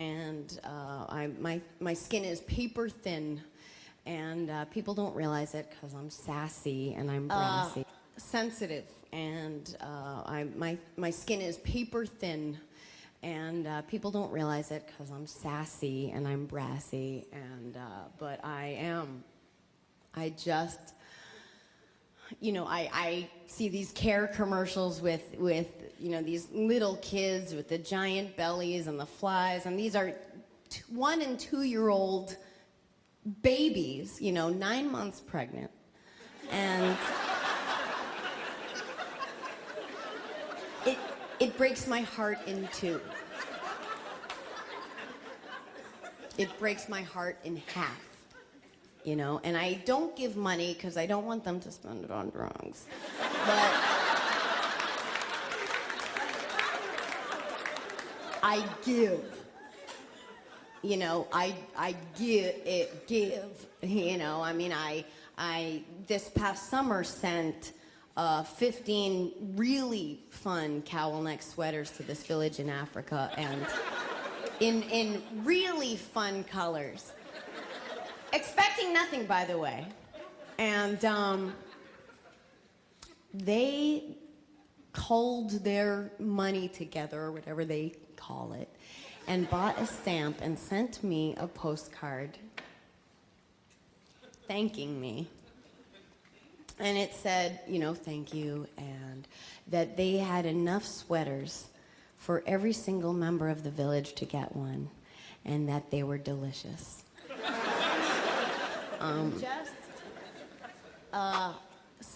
and uh, I, my, my skin is paper thin, and uh, people don't realize it because I'm sassy and I'm brassy. sensitive, and uh, I, my, my skin is paper thin, and uh, people don't realize it because I'm sassy and I'm brassy, and, uh, but I am. I just you know, I, I see these care commercials with, with, you know, these little kids with the giant bellies and the flies, and these are t- one and two year old babies, you know, nine months pregnant. And it, it breaks my heart in two. It breaks my heart in half you know, and I don't give money because I don't want them to spend it on drugs. But I give. You know, I I give it give. You know, I mean, I I this past summer sent uh, 15 really fun cowl neck sweaters to this village in Africa, and in in really fun colors expecting nothing, by the way. And um, they culled their money together, or whatever they call it, and bought a stamp and sent me a postcard thanking me. And it said, you know, thank you, and that they had enough sweaters for every single member of the village to get one, and that they were delicious. Um, just uh,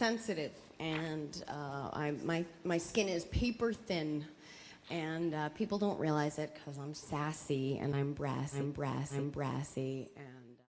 sensitive, and uh, I, my, my skin is paper thin, and uh, people don't realize it because I'm sassy and I'm brassy. I'm brassy. I'm brassy, and